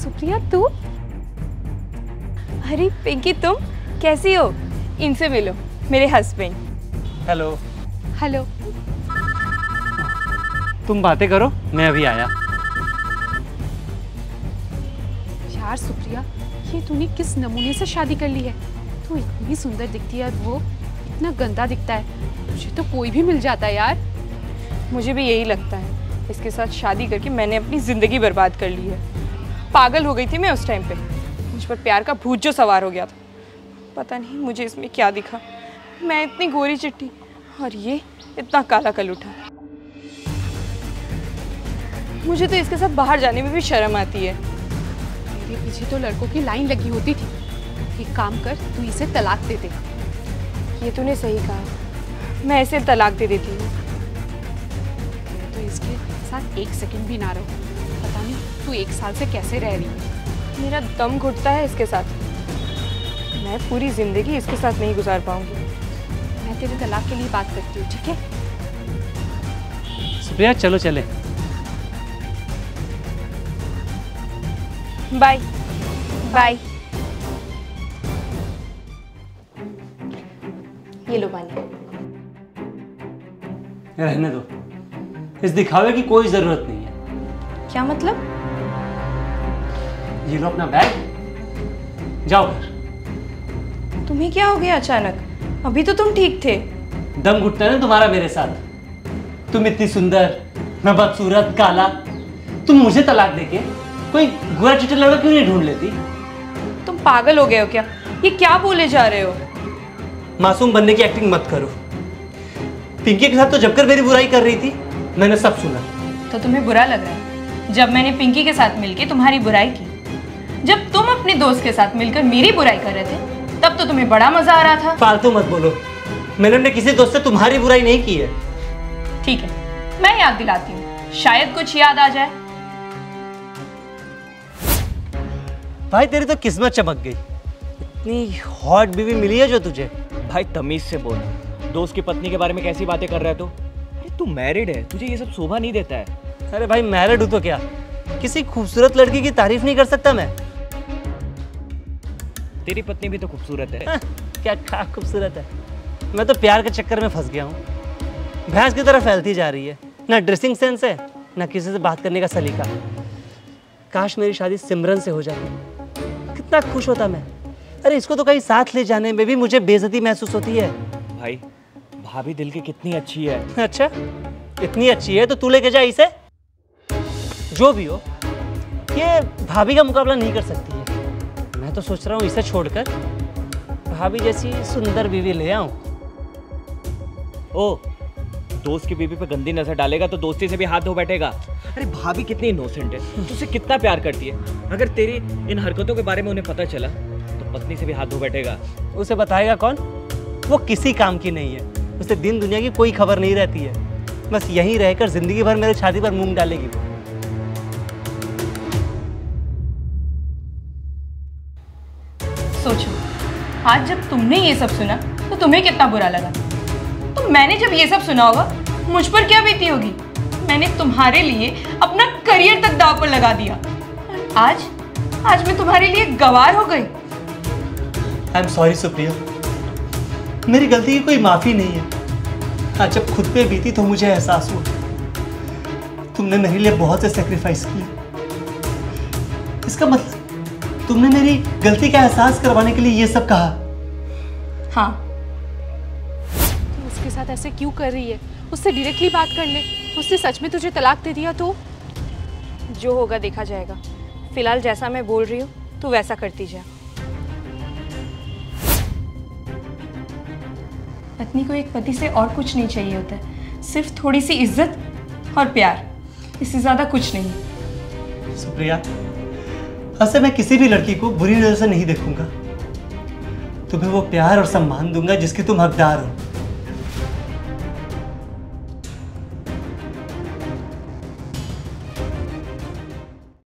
सुप्रिया तू? अरे पिंकी तुम कैसी हो? इनसे मिलो मेरे हस्बैंड हेलो हेलो तुम बातें करो मैं अभी आया। यार सुप्रिया ये तूने किस नमूने से शादी कर ली है? तू इतनी सुंदर दिखती है और वो इतना गंदा दिखता है। मुझे तो कोई भी मिल जाता है यार। मुझे भी यही लगता है। इसके साथ शादी करके मैंने अपनी ज़िंदगी बर्बाद कर ली है। पागल हो गई थी मैं उस टाइम पे। मुझ पर प्यार का भूत जो सवार हो गया था। पता नहीं मुझे इसमें क्या दिखा। मैं इतनी गोरी चिट्ठी और ये इतना काला कल उठा। मुझे तो इसके साथ बाहर जाने में भी शर्म आती है। मेरे पीछे तो लड़कों की लाइन लगी होती थी एक काम कर, तू इसे तलाक दे दे। ये तूने सही कहा। मैं इसे तलाक दे देती हूँ। तो इसके साथ एक सेकंड भी ना रहो। तू एक साल से कैसे रह रही है? मेरा दम घुटता है इसके साथ। मैं पूरी ज़िंदगी इसके साथ नहीं गुजार पाऊँगी। मैं तेरे तलाक के लिए बात करती हूँ ठीक है? सुप्रिया चलो चले। बाय। बाय। ये लो पानी। रहने दो। इस दिखावे की कोई ज़रूरत नहीं है। क्या मतलब? ये लो अपना बैग। जाओ घर। तुम्हें क्या हो गया अचानक? अभी तो तुम ठीक थे। दम घुटता है ना तुम्हारा मेरे साथ? तुम इतनी सुंदर मैं बदसूरत काला। तुम मुझे तलाक देके कोई गोरा चिट्टा लड़का क्यों नहीं ढूंढ लेती? तुम पागल हो गए हो क्या? ये क्या बोले जा रहे हो? मासूम बनने की एक्टिंग मत करो। पिंकी के साथ तो जबकर मेरी बुराई कर रही थी मैंने सब सुना। तो तुम्हें बुरा लग? रहा है जब मैंने पिंकी के साथ मिलके तुम्हारी बुराई की। जब तुम अपने दोस्त के साथ मिलकर मेरी बुराई कर रहे थे तब तो तुम्हें बड़ा मज़ा आ रहा था। फालतू मत बोलो। मैंने अपने किसी दोस्त से तुम्हारी बुराई नहीं की है। ठीक है मैं याद दिलाती हूँ। शायद कुछ याद आ जाए। भाई तेरी तो किस्मत चमक गई। इतनी हॉट बीवी मिली है जो तुझे। भाई तमीज से बोल। दोस्त की पत्नी के बारे में कैसी बातें कर रहे तो तू? अरे तू मैरिड है। तुझे ये सब शोभा नहीं देता है। अरे भाई मैरिड हूँ तो क्या? किसी खूबसूरत लड़की की तारीफ़ नहीं कर सकता मैं? तेरी पत्नी भी तो खूबसूरत है। हाँ, क्या क्या खूबसूरत है। मैं तो प्यार के चक्कर में फंस गया हूँ। भैंस की तरह फैलती जा रही है। ना ड्रेसिंग सेंस है ना किसी से बात करने का सलीका। काश मेरी शादी सिमरन से हो जाती। कितना खुश होता मैं। अरे इसको तो कहीं साथ ले जाने में भी मुझे बेजती महसूस होती है। भाई भाभी दिल की कितनी अच्छी है। अच्छा इतनी अच्छी है तो तू लेके जा इसे। जो भी हो ये भाभी का मुकाबला नहीं कर सकती। तो सोच रहा हूँ इसे छोड़कर भाभी जैसी सुंदर बीवी ले आऊँ। ओ दोस्त की बीवी पे गंदी नज़र डालेगा तो दोस्ती से भी हाथ धो बैठेगा। अरे भाभी कितनी इनोसेंट है तुझसे कितना प्यार करती है। अगर तेरी इन हरकतों के बारे में उन्हें पता चला तो पत्नी से भी हाथ धो बैठेगा। उसे बताएगा कौन? वो किसी काम की नहीं है। उसे दिन दुनिया की कोई खबर नहीं रहती है। बस यहीं रहकर ज़िंदगी भर मेरे छाती पर मूंग डालेगी सोचो। आज जब तुमने ये सब सुना तो तुम्हें कितना बुरा लगा। तो मैंने जब ये सब सुना होगा, मुझ पर क्या बीती होगी? मैंने तुम्हारे लिए अपना करियर तक दाव पर लगा दिया। आज आज मैं तुम्हारे लिए गवार हो गई। I am sorry Supriya. मेरी गलती की कोई माफ़ी नहीं है। आज जब खुद पे बीती तो मुझे एहसास हुआ। तुमने मेरे लिए बहुत से सेक्रीफाइस किए। इसका मतलब तुमने मेरी गलती का एहसास करवाने के लिए ये सब कहा। हाँ। तू उसके साथ ऐसे क्यों कर रही है? उससे डायरेक्टली बात कर ले। उसने सच में तुझे तलाक दे दिया तो? जो होगा देखा जाएगा। फ़िलहाल जैसा मैं बोल रही हूँ तो वैसा करती जा। पत्नी को एक पति से और कुछ नहीं चाहिए होता है। सिर्फ़ थोड़ी सी इज़्ज़त और प्यार। इससे ज़्यादा कुछ नहीं। सुप्रिया ऐसे मैं किसी भी लड़की को बुरी नज़र से नहीं देखूँगा। तुम्हें वो प्यार और सम्मान दूँगा जिसकी तुम हकदार हो।